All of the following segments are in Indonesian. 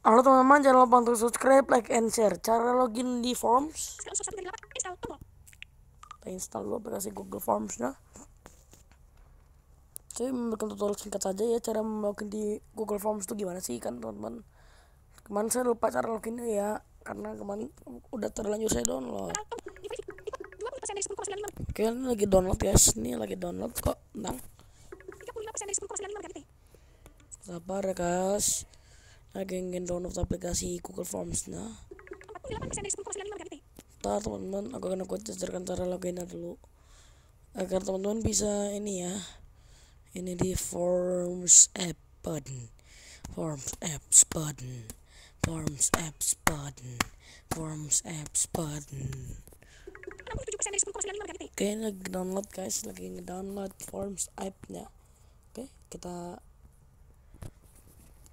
Halo teman-teman, jangan lupa untuk subscribe, like, and share. Cara login di Forms. Kita install dulu aplikasi Google Forms ya. Saya memberikan tutorial singkat saja ya cara login di Google Forms itu gimana sih kan teman-teman. Kemarin saya lupa cara loginnya ya karena kemarin udah terlanjur saya download. Oke, ini lagi download guys. Ini lagi download kok. Tenang. Sabar ya guys. Lagi ingin download aplikasi Google Forms nah. Ntar teman-teman aku akan aku ajarkan cara loginnya dulu. Agar teman-teman bisa ini ya. Ini di Forms app button. Forms apps button. Forms apps button. Forms apps button. Oke ini lagi download guys. Lagi download Forms app-nya. Oke kita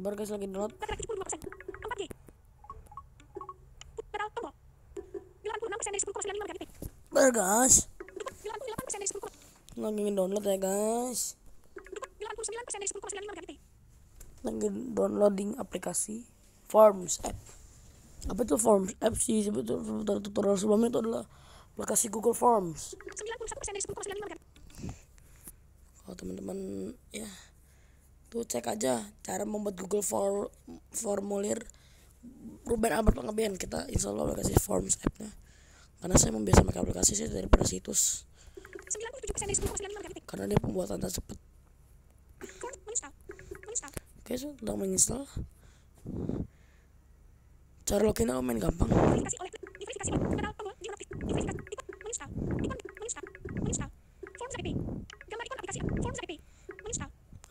Sabar guys lagi download. Sabar guys. Lagi download ya guys. Lagi downloading aplikasi Forms app. Apa itu Forms app sih sebetulnya tutorial sebelumnya itu adalah aplikasi Google Forms. Kalau teman-teman ya tuh cek aja cara membuat Google for, formulir Ruben Albert Pengabian kita insya Allah aplikasi Forms app-nya. Karena saya membiasa pakai aplikasi sih daripada situs. Karena dia pembuatannya cepat oke sudah menginstal. Cara loginnya main gampang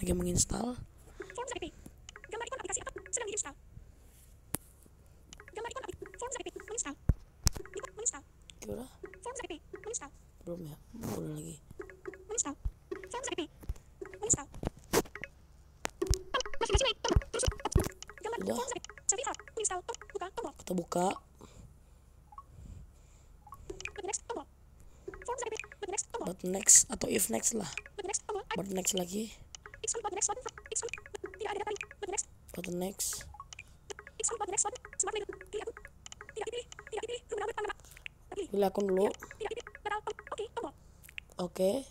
lagi menginstal. Belum ya? Belum lagi. Udah. Kita buka. But next atau if next lah. But next lagi but next. Pilih akun dulu. Oke.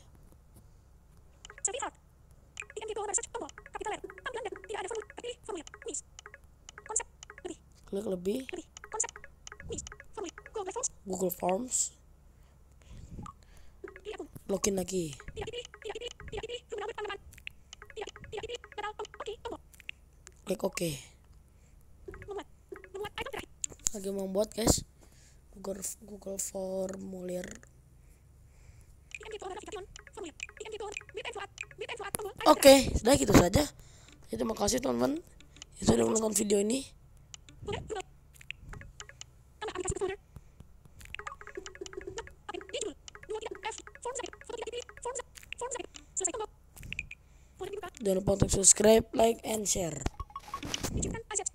Klik lebih. Google Forms. Login lagi klik OK lagi membuat guys Google Google formulir Oke, sudah gitu saja. Jadi, terima kasih teman-teman yang sudah menonton video ini. Jangan lupa untuk subscribe, like, and share. Did you come? I